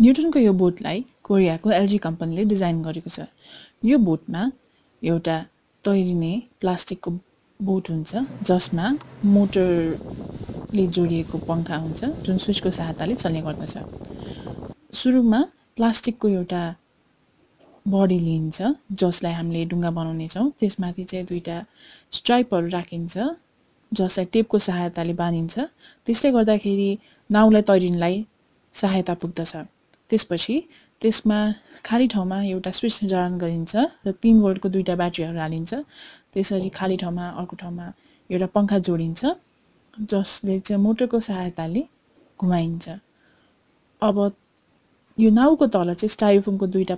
न्युटनको यो बोटलाई कोरियाको एलजी कम्पनीले डिजाइन गरेको छ। यो बोटमा एउटा तैरिने प्लास्टिकको बोट हुन्छ जसमा मोटरले जोडिएको पङ्खा हुन्छ जुन स्विचको सहायताले चल्ने गर्दछ। सुरुमा प्लास्टिकको एउटा बडी लिइन्छ जसलाई हामीले डुङ्गा बनाउनेछौँ त्यसमाथि चाहिँ दुईवटा स्ट्राइपहरू राखिन्छ जसलाई टेपको सहायताले बाँधिन्छ। त्यसले गर्दाखेरि नाउलाई तैरिनलाई सहायता पुग्दछ। त्यसपछि त्यसमा खाली ठाउँमा एउटा स्विच जडान गरिन्छ र तिन भोल्टको दुईवटा ब्याट्रीहरू हालिन्छ। त्यसरी खाली ठाउँमा अर्को ठाउँमा एउटा पङ्खा जोडिन्छ जसले चाहिँ मोटरको सहायताले घुमाइन्छ। अब यो नाउको तल चाहिँ स्टाइफोनको दुईवटा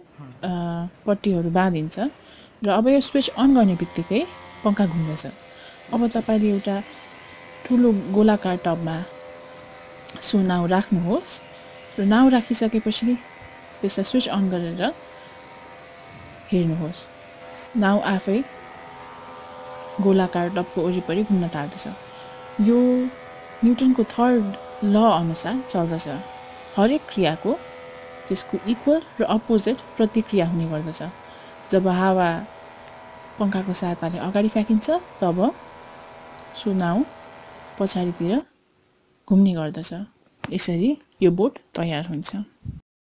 पट्टीहरू बाँधिन्छ र अब यो स्विच अन गर्ने बित्तिकै पङ्खा घुम्दछ। अब तपाईँले एउटा ठुलो गोलाकार टबमा सो नाउ राख्नुहोस्। र नाउ राखिसकेपछि त्यसलाई स्विच अन गरेर हेर्नुहोस्। नाउ आफै गोलाकार टपको वरिपरि घुम्न थाल्दछ। यो न्युटनको थर्ड ल अनुसार चल्दछ। हरेक क्रियाको त्यसको इक्वल र अपोजिट प्रतिक्रिया हुने गर्दछ। जब हावा पङ्खाको सहायताले अगाडि फ्याँकिन्छ तब सो नाउ पछाडितिर घुम्ने गर्दछ। यसरी यो बोट तयार हुन्छ